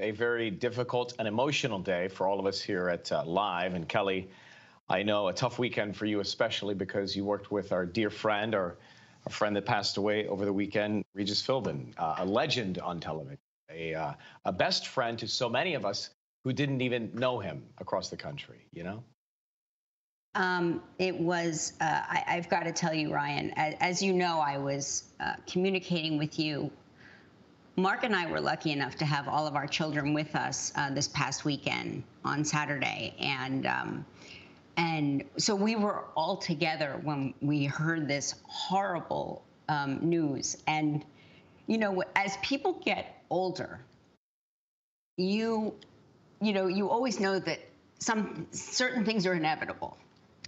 a very difficult and emotional day for all of us here at uh, Live. And Kelly, I know a tough weekend for you, especially because you worked with our dear friend, our, our friend that passed away over the weekend, Regis Philbin, uh, a legend on television, a, uh, a best friend to so many of us who didn't even know him across the country, you know? Um, it was, uh, I, have got to tell you, Ryan, as, as you know, I was uh, communicating with you. Mark and I were lucky enough to have all of our children with us uh, this past weekend on Saturday. And, um, and so we were all together when we heard this horrible um, news. And, you know, as people get older, you, you know, you always know that some certain things are inevitable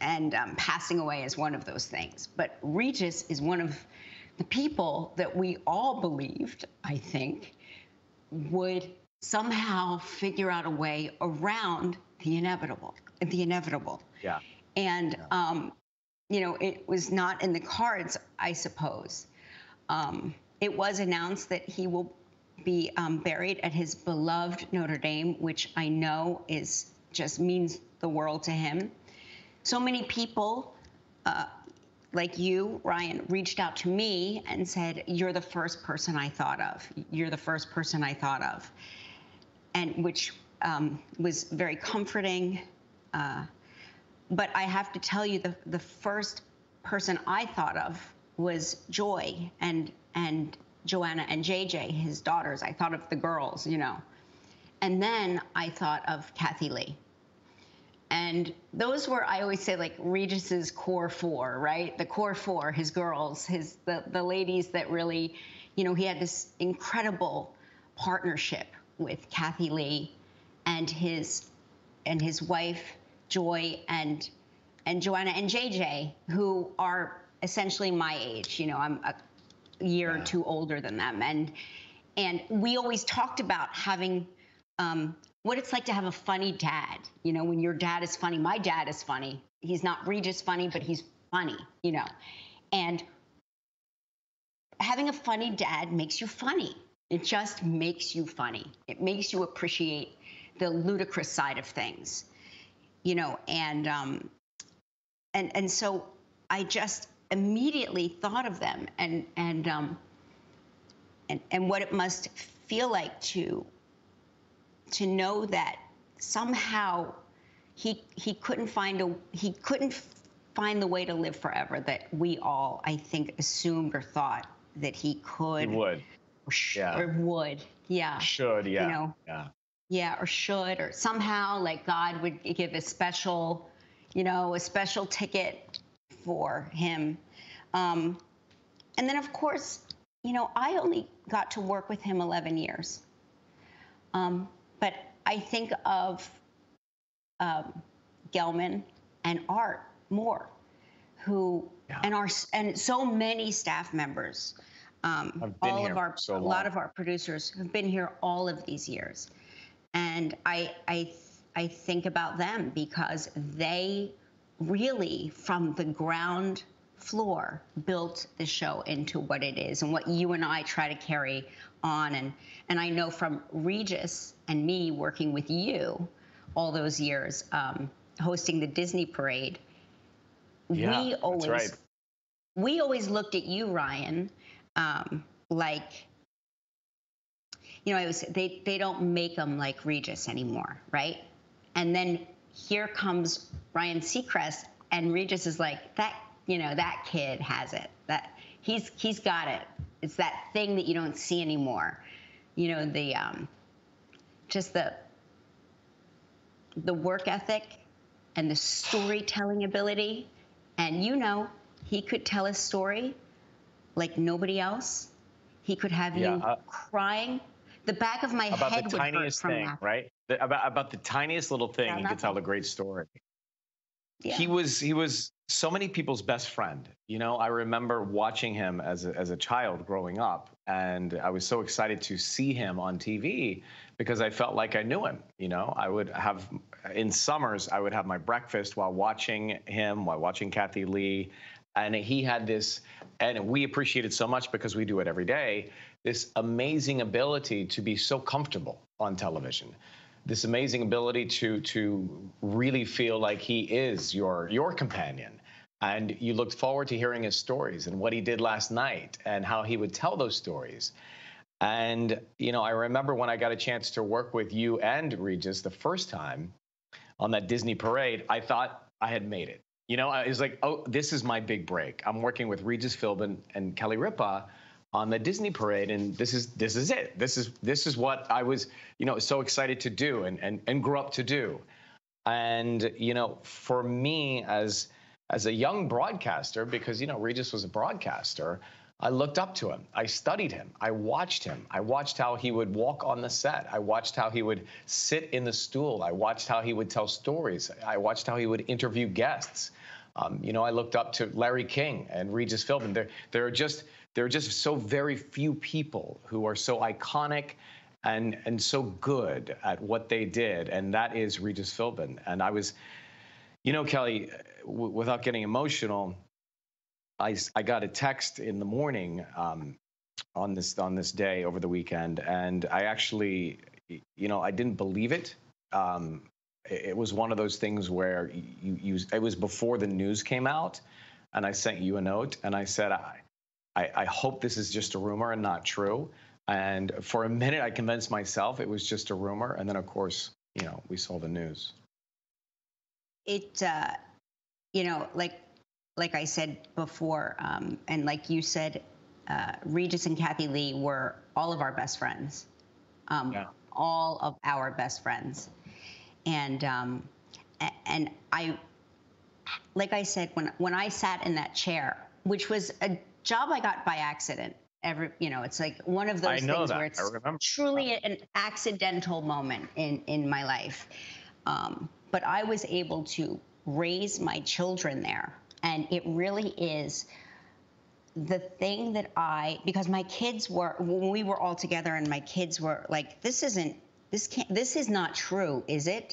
and um, passing away is one of those things. But Regis is one of the people that we all believed, I think, would somehow figure out a way around the inevitable. The inevitable. Yeah. And yeah. Um, you know, it was not in the cards, I suppose. Um, it was announced that he will be um, buried at his beloved Notre Dame, which I know is just means the world to him so many people uh, like you, Ryan, reached out to me and said, You're the first person I thought of. You're the first person I thought of. And which um, was very comforting. Uh, but I have to tell you, the, the first person I thought of was Joy and, and Joanna and JJ, his daughters. I thought of the girls, you know. And then I thought of Kathie Lee. And those were, I always say, like Regis's core four, right? The core four, his girls, his the, the ladies that really, you know, he had this incredible partnership with Kathie Lee and his and his wife Joy and and Joanna and JJ, who are essentially my age. You know, I'm a year yeah. or two older than them, and and we always talked about having um, what it's like to have a funny dad. You know, when your dad is funny, my dad is funny. He's not Regis funny, but he's funny, you know. And having a funny dad makes you funny. It just makes you funny. It makes you appreciate the ludicrous side of things, you know. And um, and and so I just immediately thought of them and and um, and and what it must feel like to to know that somehow he he couldn't find a he couldn't find the way to live forever that we all I think assumed or thought that he could. He would. Or, sh- yeah. or would. Yeah. Should. Yeah. You know. Yeah. Yeah, or should, or somehow like God would give a special, you know, a special ticket for him. Um, and then, of course, you know, I only got to work with him 11 years. Um, but I think of um, Gelman and Art Moore, who yeah. and our and so many staff members. Um, all of our so a lot of our producers have been here all of these years, and I I I think about them because they really from the ground floor built the show into what it is and what you and I try to carry on. And, and I know from Regis and me working with you all those years, um, hosting the Disney parade, yeah, we always right. we always looked at you, Ryan, um, like you know, it was they they don't make them like Regis anymore, right? And then here comes Ryan Seacrest, and Regis is like that. You know, that kid has it. That he's he's got it. It's that thing that you don't see anymore. You know, the um, just the the work ethic and the storytelling ability. And you know, he could tell a story like nobody else. He could have yeah, you uh, crying. The back of my about head the would tiniest hurt thing, from right? The, about about the tiniest little thing, yeah, he could tell a great story. Yeah. He was he was so many people's best friend. You know, I remember watching him as a, as a child growing up, and I was so excited to see him on TV because I felt like I knew him. You know, I would have in summers I would have my breakfast while watching him, while watching Kathie Lee, and he had this, and we appreciated so much because we do it every day. this amazing ability to be so comfortable on television this amazing ability to to really feel like he is your your companion and you looked forward to hearing his stories and what he did last night and how he would tell those stories and you know i remember when i got a chance to work with you and regis the first time on that disney parade i thought i had made it you know i was like oh this is my big break i'm working with regis philbin and kelly ripa on the Disney parade, and this is this is it. This is this is what I was, you know, so excited to do and and and grew up to do. And you know, for me as as a young broadcaster, because you know Regis was a broadcaster, I looked up to him. I studied him. I watched him. I watched how he would walk on the set. I watched how he would sit in the stool. I watched how he would tell stories. I watched how he would interview guests. Um, you know, I looked up to Larry King and Regis Philbin. There, there are just there are just so very few people who are so iconic and and so good at what they did, and that is Regis Philbin. And I was, you know, Kelly, w- without getting emotional, I I got a text in the morning um, on this on this day over the weekend, and I actually, you know, I didn't believe it. Um, it was one of those things where you, you it was before the news came out and i sent you a note and i said i I, I hope this is just a rumor and not true. And for a minute, I convinced myself it was just a rumor. And then, of course, you know, we saw the news. It, uh, you know, like like I said before, um, and like you said, uh, Regis and Kathie Lee were all of our best friends, um, yeah. all of our best friends, and um, and I, like I said, when when I sat in that chair, which was a job I got by accident. Every, you know, it's like one of those things that. where it's truly an accidental moment in in my life. Um, but I was able to raise my children there, and it really is the thing that I because my kids were when we were all together, and my kids were like, "This isn't." This can't. This is not true, is it?